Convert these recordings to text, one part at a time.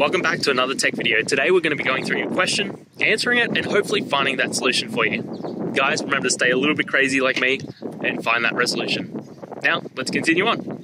Welcome back to another tech video. Today we're going to be going through your question, answering it, and hopefully finding that solution for you. Guys, remember to stay a little bit crazy like me and find that resolution. Now, let's continue on.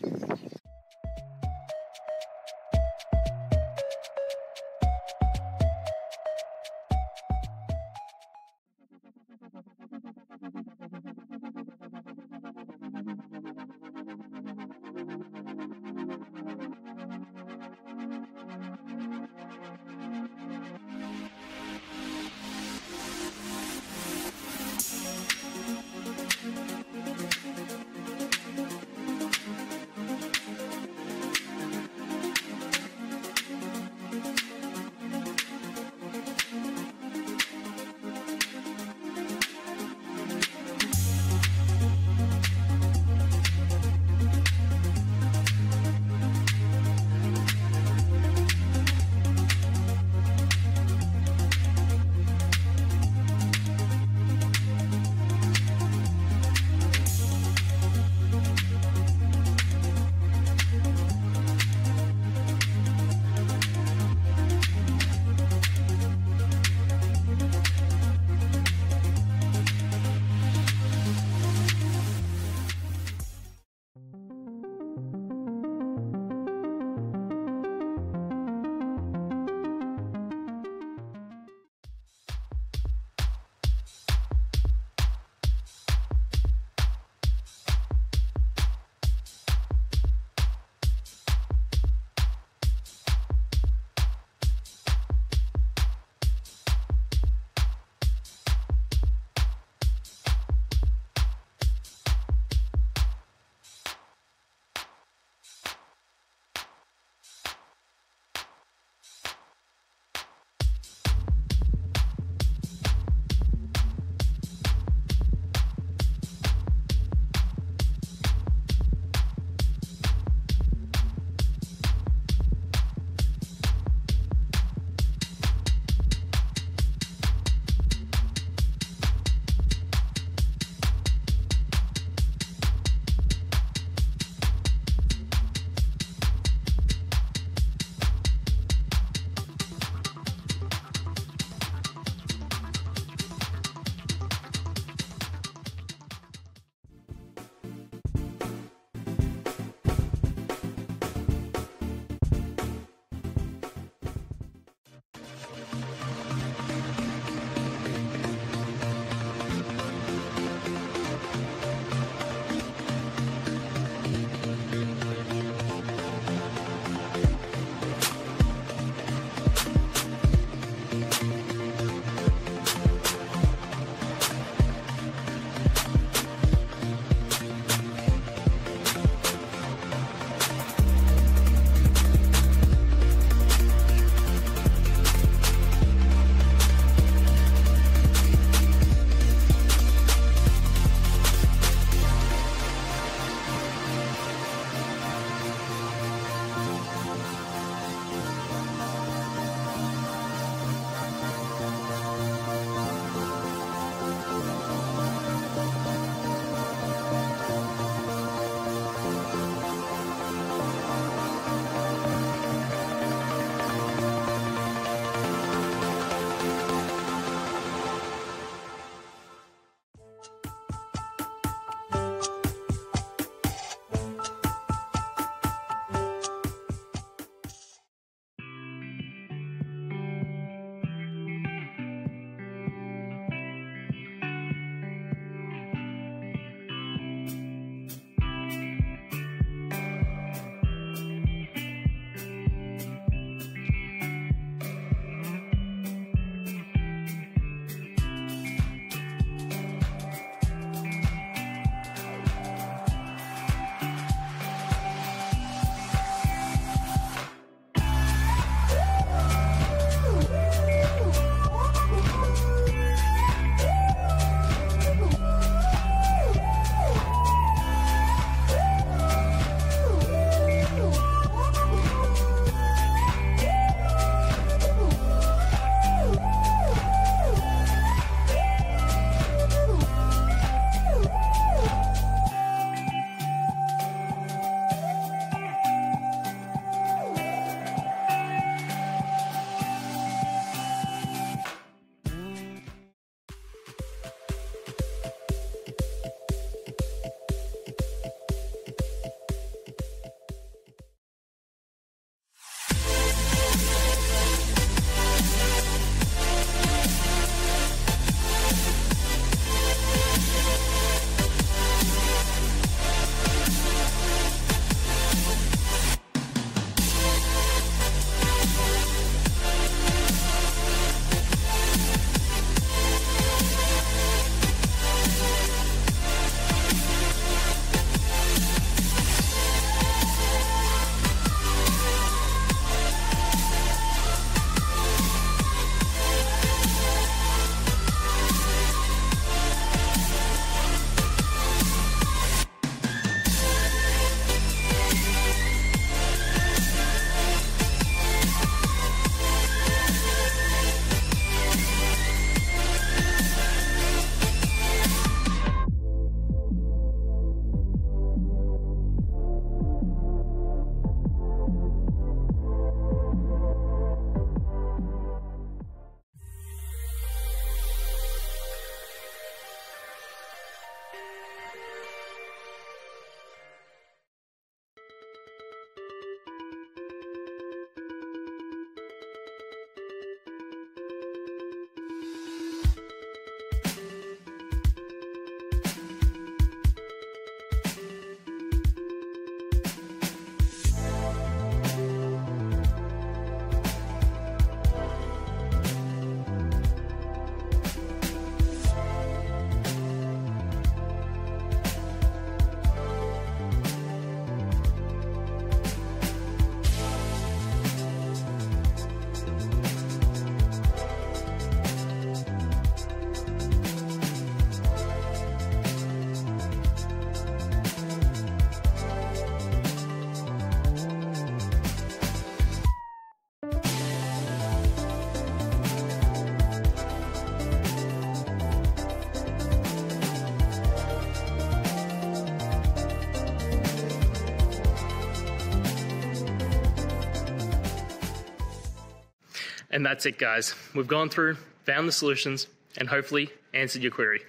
And that's it, guys. We've gone through, found the solutions, and hopefully answered your query.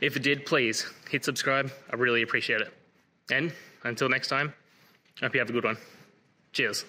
If it did, please hit subscribe. I really appreciate it. And until next time, hope you have a good one. Cheers.